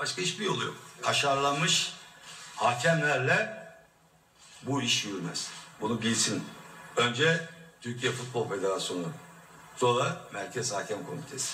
Başka hiçbir yolu yok. Kaşarlanmış hakemlerle bu iş yürümez. Bunu bilsin. Önce Türkiye Futbol Federasyonu, sonra Merkez Hakem Komitesi.